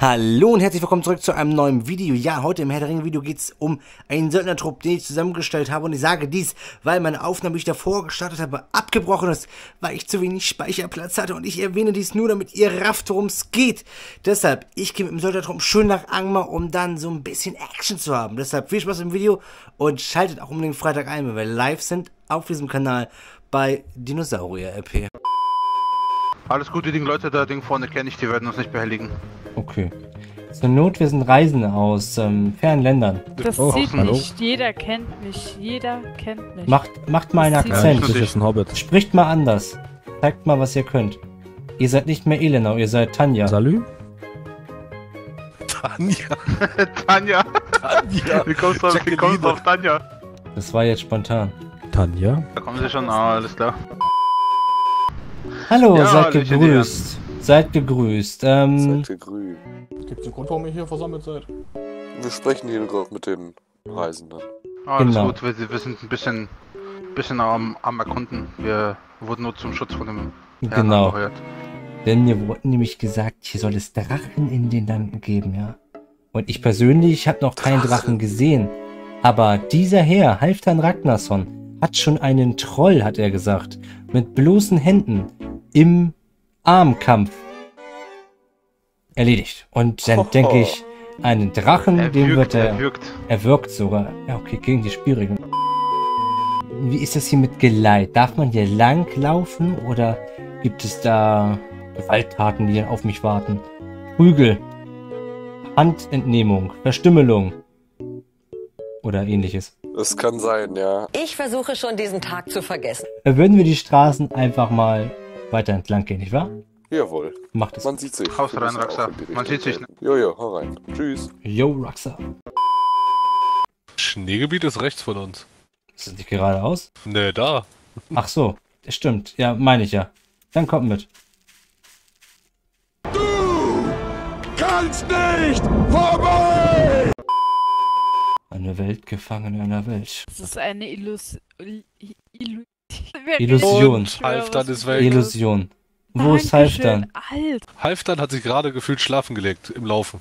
Hallo und herzlich willkommen zurück zu einem neuen Video. Ja, heute im Herr der Ringe Video geht es um einen Söldnertrupp, den ich zusammengestellt habe. Und ich sage dies, weil meine Aufnahme, die ich davor gestartet habe, abgebrochen ist, weil ich zu wenig Speicherplatz hatte. Und ich erwähne dies nur, damit ihr rafft, worum es geht. Deshalb, ich gehe mit dem Söldnertrupp schön nach Angmar, um dann so ein bisschen Action zu haben. Deshalb viel Spaß im Video und schaltet auch unbedingt Freitag ein, wenn wir live sind auf diesem Kanal bei Dinosaurier RP. Alles gut, die Ding Leute da Ding vorne kenne ich, die werden uns nicht behelligen. Okay. Zur Not, wir sind Reisende aus ähm, fernen Ländern. Das Oh, sieht hallo. nicht. Jeder kennt mich. Jeder kennt mich. Macht, macht mal einen Das Akzent. Ist ist ein Hobbit. Spricht mal anders. Zeigt mal, was ihr könnt. Ihr seid nicht mehr Elenau, ihr seid Tanja. Salü? Tanja. Tanja. Tanja. Wie kommst du, auf- wie kommst auf Tanja? Das war jetzt spontan. Tanja? Da kommen sie schon, ah, alles klar. Hallo, Ja, seid gegrüßt. Seid gegrüßt. Ähm, Seid grün. Gibt es einen Grund, warum ihr hier versammelt seid? Wir sprechen hier gerade mit den Reisenden. Alles Genau. gut, wir, wir sind ein bisschen, bisschen am, am Erkunden. Wir wurden nur zum Schutz von dem Herrn genau. angeheuert. Denn mir wurde nämlich gesagt, hier soll es Drachen in den Landen geben, ja. Und ich persönlich habe noch keinen Drachen. Drachen gesehen. Aber dieser Herr, Halfdan Ragnarsson, hat schon einen Troll, hat er gesagt, mit bloßen Händen im Armkampf erledigt. Und dann Hoho. denke ich, einen Drachen, Er den wird wirkt, er... er wirkt. Er wirkt sogar. Ja, okay, gegen die Spielregeln. Wie ist das hier mit Geleit? Darf man hier lang laufen oder gibt es da Gewalttaten, die dann auf mich warten? Prügel, Handentnehmung, Verstümmelung oder ähnliches. Es kann sein, ja. Ich versuche schon diesen Tag zu vergessen. Da würden wir die Straßen einfach mal weiter entlang gehen, nicht wahr? Jawohl. Macht es. Man sieht sich. Haus rein, Raxa. Man sieht sich. Jojo, hau rein. Tschüss. Yo, Raxa. Schneegebiet ist rechts von uns. Ist das nicht geradeaus? Ne, da. Ach so, das stimmt. Ja, meine ich ja. Dann kommt mit. Kannst nicht vorbei! Eine Welt gefangen in einer Welt. Das ist eine Illus Illu Illusion. Und Halfdan ist weg. Illusion. Wo ist Halfdan? Alt. Halfdan hat sich gerade gefühlt schlafen gelegt im Laufen.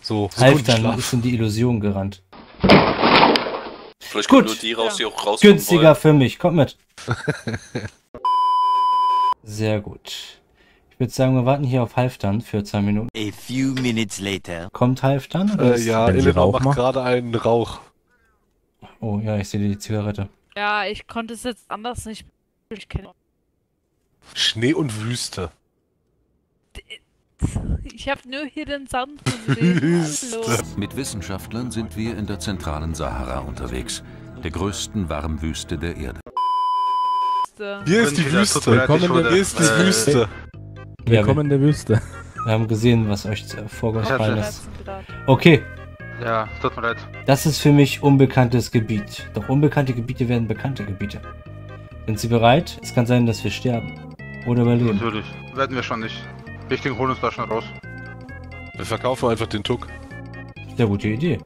So, Halfdan ist in die Illusion gerannt. Vielleicht Gut. die raus, die auch rauskommen Günstiger für mich. Kommt mit. Sehr gut. Ich würde sagen, wir warten hier auf Halfdan für zwei Minuten. A few minutes later. Kommt Halfdan? Äh, ja, Rauch macht macht. gerade einen Rauch. Oh ja, ich sehe die Zigarette. Ja, ich konnte es jetzt anders nicht durchkennen. Schnee und Wüste. Ich habe nur hier den Sand gesehen. Mit Wissenschaftlern sind wir in der zentralen Sahara unterwegs, der größten Warmwüste der Erde. Hier ist die Wüste. Willkommen in der äh, Wüste. Willkommen wir, in der Wüste. wir haben gesehen, was euch vorgefallen ist. Okay, Ja, tut mir leid. das ist für mich unbekanntes Gebiet. Doch unbekannte Gebiete werden bekannte Gebiete. Sind Sie bereit? Es kann sein, dass wir sterben. Oder überleben. Natürlich. Werden wir schon nicht. Wichtig, holen uns da schon raus. Wir verkaufen einfach den Tuck. Sehr gute Idee.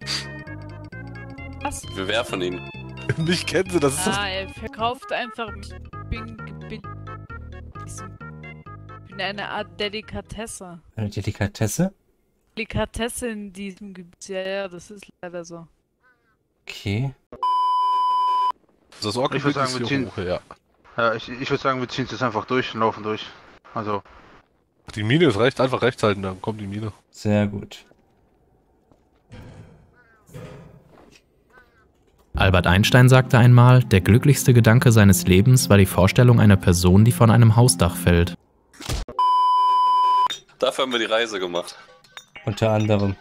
Was? Wir werfen ihn. Mich kennen sie, das ist das. Ah, er verkauft einfach. Ich bin, bin, ich bin eine Art Delikatesse. Eine Delikatesse. Delikatesse in diesem Gebiet. Ja, ja, das ist leider so. Okay. Das Orkenbild sagen, ist wir hier ziehen- hoch, ja. Ja, ich, ich würde sagen, wir ziehen es jetzt einfach durch und laufen durch. Also, Die Mine ist recht, einfach rechts halten, dann kommt die Mine. Sehr gut. Albert Einstein sagte einmal, der glücklichste Gedanke seines Lebens war die Vorstellung einer Person, die von einem Hausdach fällt. Dafür haben wir die Reise gemacht. Unter anderem.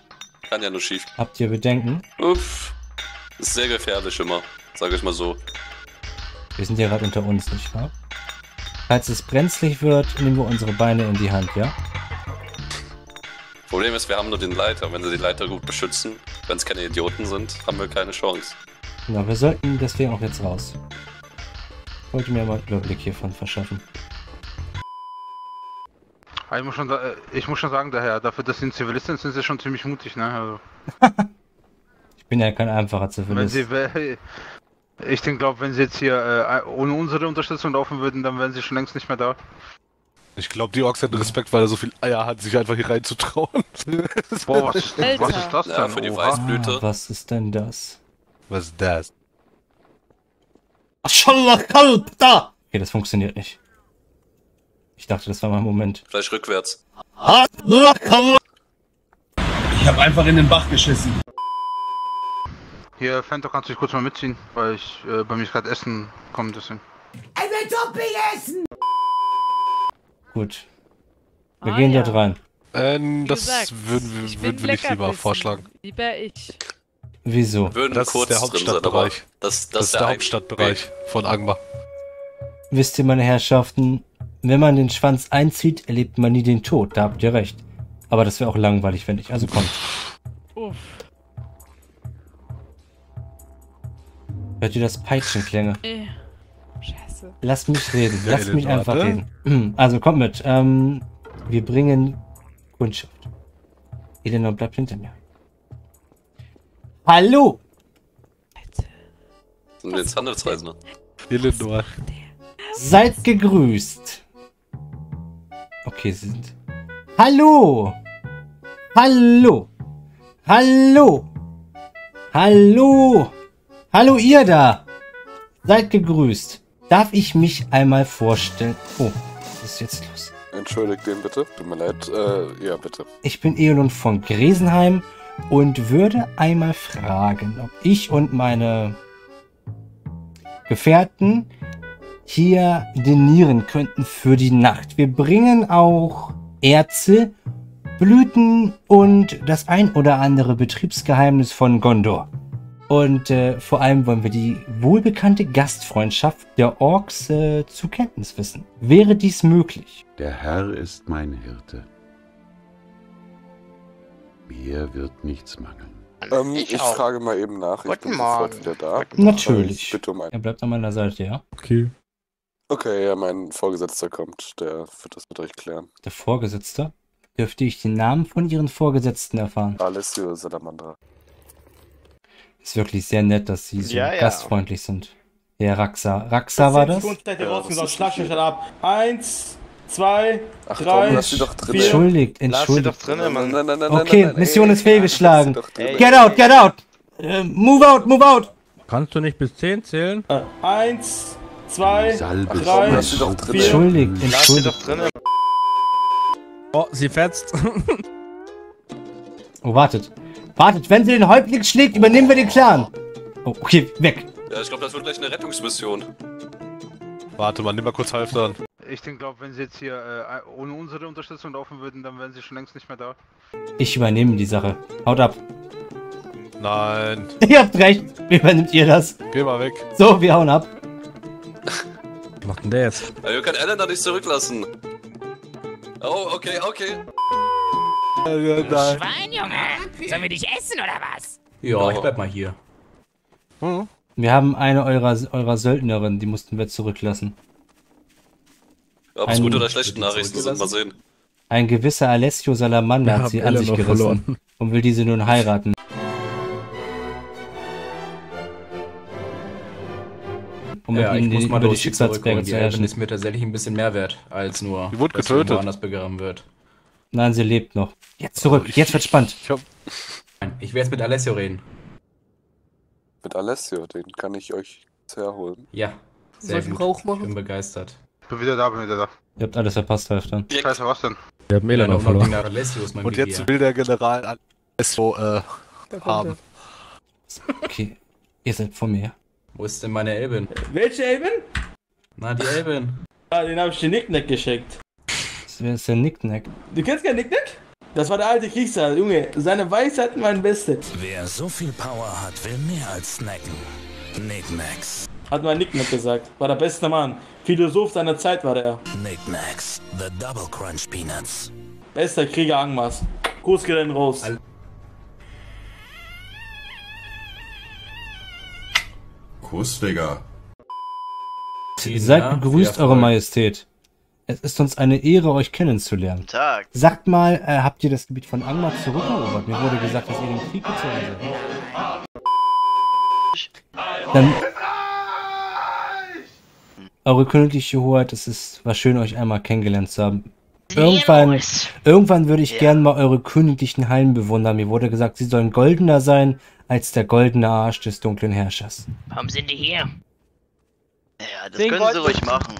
Kann ja nur schief. Habt ihr Bedenken? Uff. Ist sehr gefährlich immer, sage ich mal so. Wir sind ja gerade unter uns, nicht wahr? Falls es brenzlig wird, nehmen wir unsere Beine in die Hand, ja? Problem ist, wir haben nur den Leiter. Wenn sie die Leiter gut beschützen, wenn es keine Idioten sind, haben wir keine Chance. Genau, wir sollten deswegen auch jetzt raus. Ich wollte mir mal einen Überblick hiervon verschaffen. ich muss schon, äh, ich muss schon sagen, daher, dafür, dass sie ein Zivilist sind, sind sie schon ziemlich mutig, ne? Also, Ich bin ja kein einfacher wenn Zivilist. sie, we- ich denke, glaube, wenn sie jetzt hier äh, ohne unsere Unterstützung laufen würden, dann wären sie schon längst nicht mehr da. Ich glaube, die Orks hätten Respekt, weil er so viel Eier hat, sich einfach hier reinzutrauen. Boah, was, was ist das denn? Ja, für die. Weißblüte. Ah, was ist denn das? Was ist das? Schallerkalpta! Okay, das funktioniert nicht. Ich dachte, das war mein Moment. Vielleicht rückwärts. Ich hab einfach in den Bach geschissen. Hier, Fento, kannst du dich kurz mal mitziehen, weil ich, äh, bei mir ist gerade Essen kommt, deswegen. Gut. Wir Ah, gehen ja. dort rein. Ähm, das gesagt, würden wir, ich würden wir nicht lieber Leckerbissen. vorschlagen. Lieber ich. Wieso? Würden Das ist kurz der drin sein, Hauptstadtbereich. das, das, Das, ist der ein- Hauptstadtbereich von Angmar. Wisst ihr, meine Herrschaften, wenn man den Schwanz einzieht, erlebt man nie den Tod. Da habt ihr recht. Aber das wäre auch langweilig, wenn ich. Also kommt. Uff. Hört ihr das Peitschenklänge? Eh. Scheiße. Lasst mich reden. Der Lasst mich einfach reden. Also kommt mit. Ähm, wir bringen Kundschaft. Eleanor bleibt hinter mir. Hallo! sind jetzt Handelsreisende. Eleanor. Seid gegrüßt. Okay, sie sind. Hallo! Hallo! Hallo! Hallo! Hallo ihr da! Seid gegrüßt. Darf ich mich einmal vorstellen? Oh, was ist jetzt los? Entschuldigt den bitte. Tut mir leid. Äh, ja, bitte. Ich bin Eolon von Gresenheim und würde einmal fragen, ob ich und meine Gefährten hier dinieren könnten für die Nacht. Wir bringen auch Erze, Blüten und das ein oder andere Betriebsgeheimnis von Gondor. Und äh, vor allem wollen wir die wohlbekannte Gastfreundschaft der Orks äh, zur Kenntnis wissen. Wäre dies möglich? Der Herr ist mein Hirte. Mir wird nichts mangeln. Ähm, ich, frage mal eben nach. Ich bin sofort wieder da. Natürlich. Ich bitte um ein. Er bleibt an meiner Seite, ja? Okay. Okay, ja, mein Vorgesetzter kommt. Der wird das mit euch klären. Der Vorgesetzte? Dürfte ich den Namen von Ihren Vorgesetzten erfahren? Alessio Salamandra. Ist wirklich sehr nett, dass Sie so Ja, ja. gastfreundlich sind. Herr Raxa. Raxa war das? Ja, das ist Schlag nicht mich ab. Eins, zwei, Ach drei, komm, lass sie doch drin. vier. Entschuldigt, Lass sie entschuldigt. doch drinnen, Mann. Nein, nein, nein, Okay, nein, nein, Mission ey, ist fehlgeschlagen. drin. Get out, get out! Äh, move out, move out! Kannst du nicht bis zehn zählen? Äh, eins, zwei, Salbe Ach, drei, komm, lass sie doch drin. vier. Entschuldigt, Lass sie entschuldigt. doch drinnen. Oh, sie fetzt. Oh, wartet. Wartet, wenn sie den Häuptling schlägt, übernehmen wir den Clan. Oh, okay, weg. Ja, ich glaube, das wird gleich eine Rettungsmission. Warte mal, nimm mal kurz Halfter an. Ich denke, glaub, wenn sie jetzt hier äh, ohne unsere Unterstützung laufen würden, dann wären sie schon längst nicht mehr da. Ich übernehme die Sache. Haut ab. Nein, Ihr habt recht. Wie übernimmt ihr das? geh mal weg. So, wir hauen ab. Was macht denn der jetzt? Ja, wir können Elena nicht zurücklassen. Oh, okay, okay. Schwein, Junge! Sollen wir dich essen oder was? Ja, ich bleib mal hier. Wir haben eine eurer, eurer Söldnerinnen, die mussten wir zurücklassen. Ob es Ein- gute oder schlechte Nachrichten sind, mal sehen. Ein gewisser Alessio Salamander Wir hat sie an sich gerissen verloren. und will diese nun heiraten. Um mit Ja, ich ihnen muss die, mal über die durch die Schicksalsberge zu herrschen. ist mir tatsächlich ein bisschen mehr wert, als nur, Die wurde dass getötet. woanders begraben wird. Nein, sie lebt noch. Jetzt zurück, jetzt wird spannend. Ich hab, Nein, Ich werde jetzt mit Alessio reden. Mit Alessio, den kann ich euch herholen. Ja, Soll sehr ich gut. Rauch Ich machen? bin begeistert. Bin wieder da, bin wieder da. Ihr habt alles verpasst, Halfdan. Scheiße, was denn? Wir haben Der Eleanor verloren. Alessio ist mein und jetzt will der General Alessio äh, haben. Okay, ihr seid vor mir. Wo ist denn meine Elbin? Welche Elben? Na, die Elbin. Ah, den habe ich den Nicknack geschickt. Wer ist der Nicknack? Du kennst keinen Nicknack? Das war der alte Kriegsherr, Junge. Seine Weisheiten waren beste. Wer so viel Power hat, will mehr als snacken. Knickknacks. Hat mein Nicknack gesagt. War der beste Mann. Philosoph seiner Zeit war der. Knickknacks. The Double Crunch Peanuts. Bester Krieger Angmas. Gruß geht dann raus. Kuss, Digga. Seid Ja, gegrüßt, viel Eure. Majestät. Es ist uns eine Ehre, euch kennenzulernen. Tag. Sagt mal, äh, habt ihr das Gebiet von Angmar zurückerobert? Mir wurde gesagt, dass ihr den Krieg gezogen seid. Dann, Eure königliche Hoheit, es ist, war schön, euch einmal kennengelernt zu haben. Irgendwann, irgendwann würde ich gern mal eure königlichen Hallen bewundern. Mir wurde gesagt, sie sollen goldener sein als der goldene Arsch des dunklen Herrschers. Warum sind die hier? Ja, das Zehn können sie ruhig machen.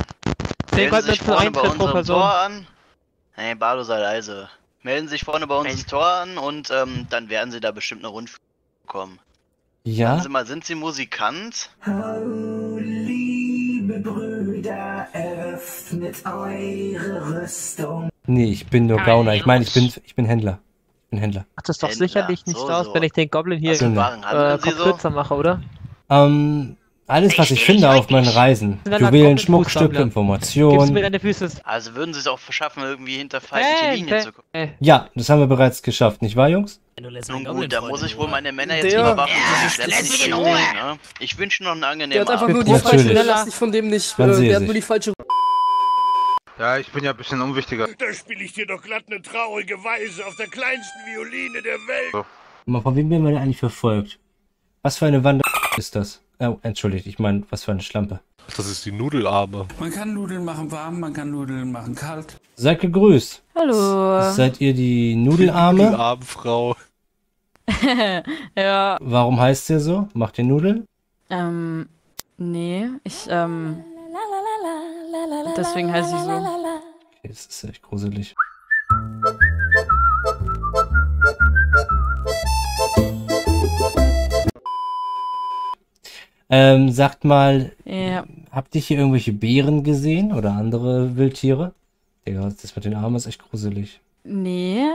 Melden sich vorne bei unserem Person. Tor an. Hey, Bardo sei leise. Melden Sie sich vorne bei uns ins Tor an und ähm, dann werden Sie da bestimmt eine Rundführung bekommen. Ja? Sagen Sie mal, sind Sie Musikant? Liebe Brüder, öffnet eure Rüstung. Nee, ich bin nur Gauner. Ich meine, ich bin, ich bin Händler. Ich bin Händler. Ach, das ist doch Händler, sicherlich nicht so, aus, so. wenn ich den Goblin hier Waren äh, handeln Sie Kopf so? kürzer mache, oder? Ähm, alles, was ich finde auf meinen Reisen. Juwelen, mir Informationen. Also würden Sie es auch verschaffen, irgendwie hinter feindliche Hey, Linien hey, zu kommen? Ja, das haben wir bereits geschafft, nicht wahr, Jungs? Nun gut, da muss ich wohl meine Männer jetzt Der- überwachen. Ja, lass mich in Ruhe. ne? Ich wünsche noch einen Der angenehmen hat einfach Abend. nur die falsche, lass dich von dem nicht, Man äh, der hat sich. nur die falsche Ja, ich bin ja ein bisschen unwichtiger. Da spiele ich dir doch glatt eine traurige Weise auf der kleinsten Violine der Welt. Mal, von wem werden wir denn eigentlich verfolgt? Was für eine Wander ist das? Oh, entschuldigt, ich meine, was für eine Schlampe. Das ist die Nudelarme. Man kann Nudeln machen warm, man kann Nudeln machen kalt. Seid gegrüßt. Hallo. Seid ihr die Nudelarme? Nudelarmenfrau. ja, Warum heißt ihr so? Macht ihr Nudeln? ähm, nee, ich, ähm, deswegen heiße ich so. Okay, das ist echt gruselig. Ähm, sagt mal, Ja. habt ihr hier irgendwelche Bären gesehen oder andere Wildtiere? Digga, das mit den Armen ist echt gruselig. Nee.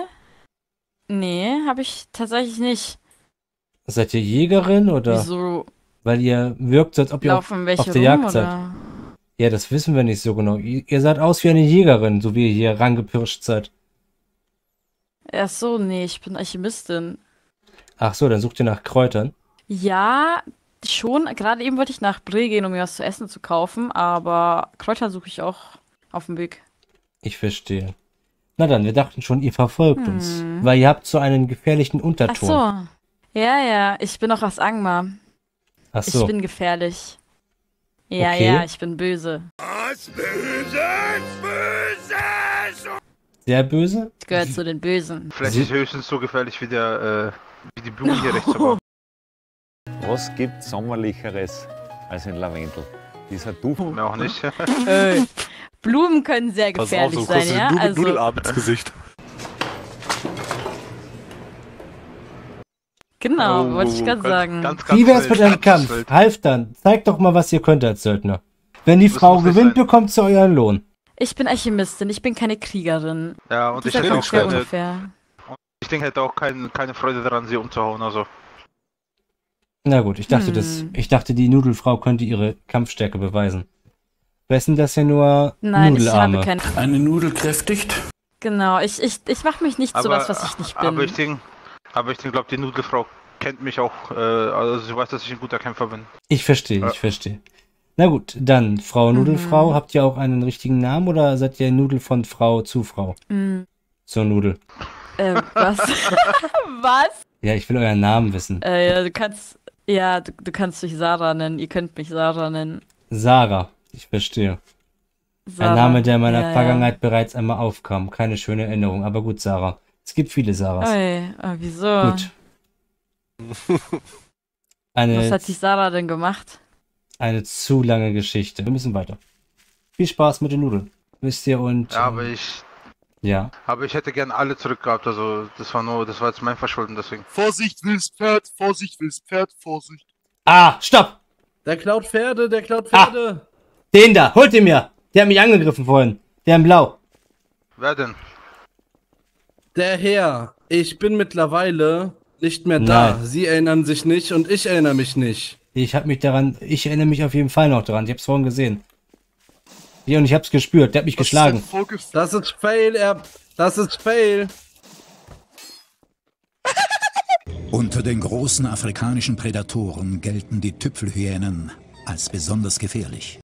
Nee, habe ich tatsächlich nicht. Seid ihr Jägerin oder? Wieso Weil ihr wirkt, als ob ihr auf, auf der rum, Jagd oder? seid. Ja, das wissen wir nicht so genau. Ihr, ihr seid aus wie eine Jägerin, so wie ihr hier rangepirscht seid. Ach so, nee, ich bin Alchemistin. Ach so, dann sucht ihr nach Kräutern. Ja, schon. Gerade eben wollte ich nach Bre gehen, um mir was zu essen zu kaufen, aber Kräuter suche ich auch auf dem Weg. Ich verstehe. Na dann, wir dachten schon, ihr verfolgt uns. Hm. Weil ihr habt so einen gefährlichen Ach Unterton. so. Ja, ja, ich bin auch aus Angmar. Ach so. Ich bin gefährlich. Ja, Okay. ja, ich bin böse. Was Böses, Böses! Sehr böse? Ich gehöre zu den Bösen. Vielleicht ist höchstens so gefährlich wie der, äh, wie die Blume hier rechts aber. Was gibt Sommerlicheres als ein Lavendel? Dieser Duft. Mir auch nicht. Ey. Blumen können sehr Pass auf, gefährlich sonst sein, ja? Nudel Also, Nudelarm ins Gesicht. genau, Oh, wollte ich gerade ganz- sagen. Ganz, ganz Wie wär's mit einem Kampf? Half dann. Zeigt doch mal, was ihr könnt als Söldner. Wenn die Das Frau gewinnt, sein. bekommt sie euren Lohn. Ich bin Alchemistin, ich bin keine Kriegerin. Ja, und ich Dieser hätte auch keine, unfair. ich denke, hätte auch kein, keine Freude daran, sie umzuhauen, also. Na gut, ich dachte, das, Hm. ich dachte, die Nudelfrau könnte ihre Kampfstärke beweisen. Sind das ja nur Nein, ich Nudelarme. habe keine. Eine Nudel kräftigt? Genau, ich, ich, ich mache mich nicht zu was, was ich nicht bin. Aber ich denke, aber ich denke, glaube die Nudelfrau kennt mich auch, äh, also sie weiß, dass ich ein guter Kämpfer bin. Ich verstehe, Ja. ich verstehe. Na gut, dann, Frau Mhm. Nudelfrau, habt ihr auch einen richtigen Namen oder seid ihr Nudel von Frau zu Frau? Mm, Zur Nudel. äh, was? was? Ja, ich will euren Namen wissen. Äh, ja, du kannst. Ja, du, du kannst mich Sarah nennen. Ihr könnt mich Sarah nennen. Sarah, ich verstehe. Sarah. Ein Name, der in meiner ja, Vergangenheit bereits einmal aufkam. Keine schöne Erinnerung, aber gut, Sarah. Es gibt viele Sarahs. Ja. Oi, äh, wieso? Gut. Eine, Was hat die Sarah denn gemacht? eine zu lange Geschichte. Wir müssen weiter. Viel Spaß mit den Nudeln. Wisst ihr und. Ja, aber ähm, ich, Ja. aber ich hätte gern alle zurückgehabt, also das war nur, das war jetzt mein Verschulden, deswegen. Vorsicht, wildes Pferd, Vorsicht, wildes Pferd, Vorsicht. Ah, stopp! Der klaut Pferde, der klaut Ah. Pferde. Den da, holt ihn mir! Der hat mich angegriffen vorhin. Der in Blau. Wer denn? Der Herr, ich bin mittlerweile nicht mehr da. Nein. Sie erinnern sich nicht und ich erinnere mich nicht. Ich hab mich daran, ich erinnere mich auf jeden Fall noch daran. Ich hab's vorhin gesehen. Ja, und ich hab's gespürt. Der hat mich geschlagen. Das ist Fail, er. Das ist Fail. Unter den großen afrikanischen Prädatoren gelten die Tüpfelhyänen als besonders gefährlich.